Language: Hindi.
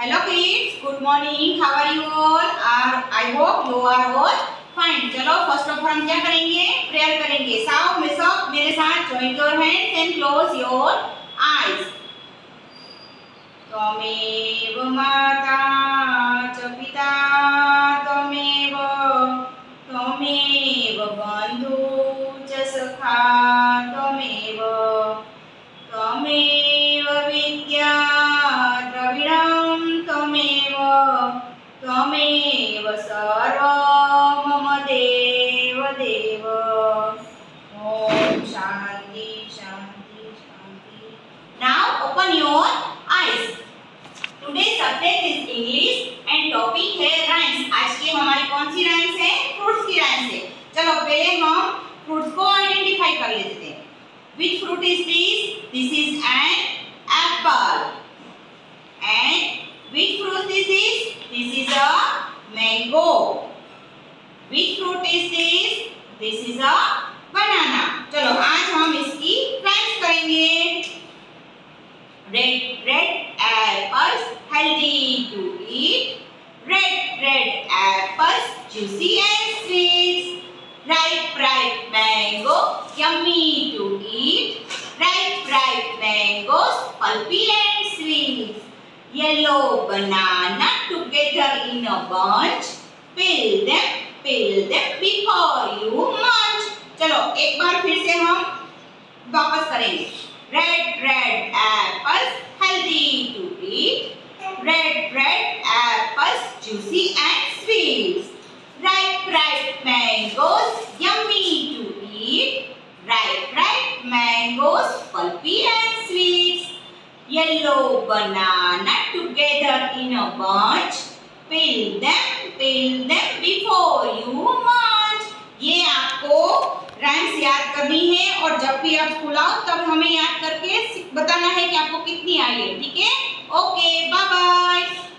Hello kids, good morning. How are you all? Are I hope you are all fine. चलो फ़र्स्ट ऑफ़ ऑल हम क्या करेंगे प्रेयर करेंगे साओ में सब मेरे साथ join your hands and close your eyes त्वमेव माता च पिता त्वमेव त्वमेव Open your eyes. Today's subject is English and topic है rhymes. आज की हमारी कौन सी rhymes है fruits की rhymes है चलो पहले हम fruits को identify कर लेते हैं Which fruit is this? This is an apple. And which fruit is this? This is a mango. Which fruit is this? This is a banana. चलो आज हम इसकी फ्रेंड्स करेंगे Red red apples healthy to eat. Red red apples juicy and sweet. Ripe ripe mango yummy to eat. Ripe ripe mangoes pulpy and sweet. Yellow banana together in a bunch. Peel them, peel them before you munch. चलो एक बार फिर से हम वापस करेंगे Red red apples healthy to eat. Red red apples juicy and sweet. Ripe ripe mangoes yummy to eat. Ripe ripe mangoes pulpy and sweet. yellow banana together in a bunch. Peel them, peel them before you munch. ये आपको राइम्स याद करनी है और जब भी आप स्कूल आओ तब हमें याद करके बताना है कि आपको कितनी आई है ठीक है ओके बाय